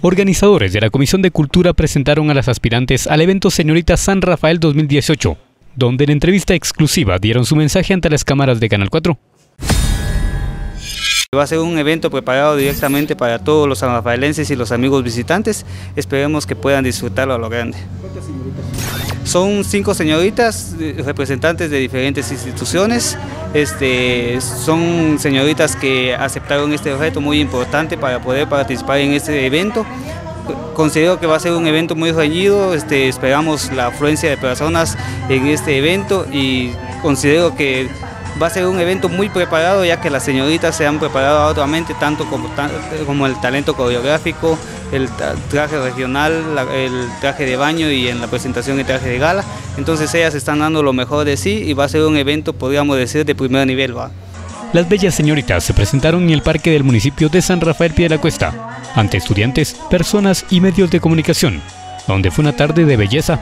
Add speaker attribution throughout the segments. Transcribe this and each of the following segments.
Speaker 1: Organizadores de la Comisión de Cultura presentaron a las aspirantes al evento Señorita San Rafael 2018, donde en entrevista exclusiva dieron su mensaje ante las cámaras de Canal 4.
Speaker 2: Va a ser un evento preparado directamente para todos los sanrafaelenses y los amigos visitantes. Esperemos que puedan disfrutarlo a lo grande. Son cinco señoritas eh, representantes de diferentes instituciones. Este, son señoritas que aceptaron este objeto muy importante para poder participar en este evento. Considero que va a ser un evento muy reñido, este, esperamos la afluencia de personas en este evento y considero que Va a ser un evento muy preparado ya que las señoritas se han preparado arduamente tanto como, como el talento coreográfico, el traje regional, el traje de baño y en la presentación el traje de gala. Entonces ellas están dando lo mejor de sí y va a ser un evento, podríamos decir, de primer nivel. ¿va?
Speaker 1: Las bellas señoritas se presentaron en el parque del municipio de San Rafael Pie de la Cuesta, ante estudiantes, personas y medios de comunicación, donde fue una tarde de belleza.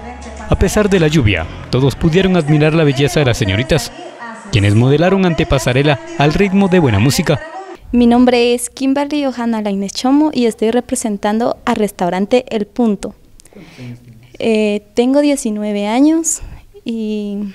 Speaker 1: A pesar de la lluvia, todos pudieron admirar la belleza de las señoritas quienes modelaron ante pasarela al ritmo de buena música.
Speaker 3: Mi nombre es Kimberly Johanna Lainez Chomo y estoy representando al restaurante El Punto. Eh, tengo 19 años y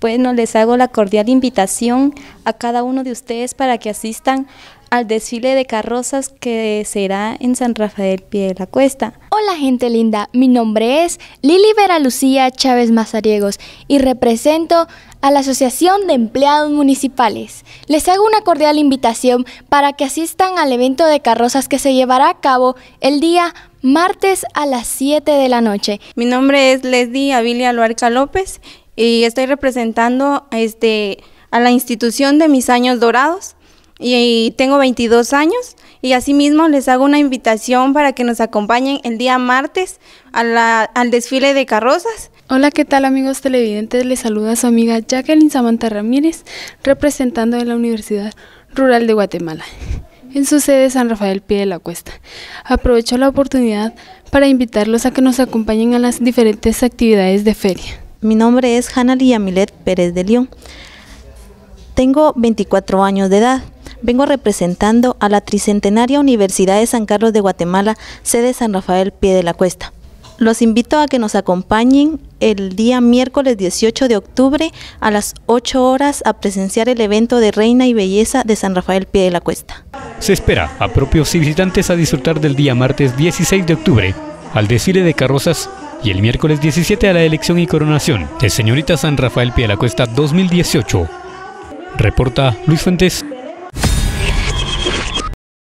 Speaker 3: bueno, les hago la cordial invitación a cada uno de ustedes para que asistan al desfile de carrozas que será en San Rafael Pie de la Cuesta.
Speaker 4: Hola gente linda, mi nombre es Lili Vera Lucía Chávez Mazariegos y represento a la Asociación de Empleados Municipales. Les hago una cordial invitación para que asistan al evento de carrozas que se llevará a cabo el día martes a las 7 de la noche.
Speaker 5: Mi nombre es Leslie Avilia Luarca López y estoy representando este, a la institución de mis años dorados y tengo 22 años y asimismo les hago una invitación para que nos acompañen el día martes al desfile de carrozas.
Speaker 6: Hola, ¿qué tal amigos televidentes? Les saluda su amiga Jacqueline Samantha Ramírez, representando de la Universidad Rural de Guatemala, en su sede San Rafael Pie de la Cuesta. Aprovecho la oportunidad para invitarlos a que nos acompañen a las diferentes actividades de feria.
Speaker 7: Mi nombre es Hanna Yamilet Pérez de León. Tengo 24 años de edad. Vengo representando a la Tricentenaria Universidad de San Carlos de Guatemala, sede San Rafael Pie de la Cuesta. Los invito a que nos acompañen el día miércoles 18 de octubre a las 8 horas a presenciar el evento de Reina y Belleza de San Rafael Pie de la Cuesta.
Speaker 1: Se espera a propios y visitantes a disfrutar del día martes 16 de octubre al desfile de carrozas y el miércoles 17 a la elección y coronación de Señorita San Rafael Pie de la Cuesta 2018. Reporta Luis Fuentes.